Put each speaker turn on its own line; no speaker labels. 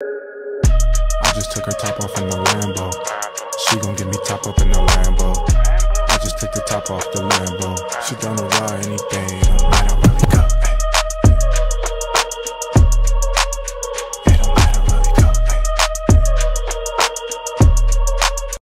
I just took her top off in the Lambo. She gon' get me top up in the Lambo. I just took the top off the Lambo. She gonna ride anything.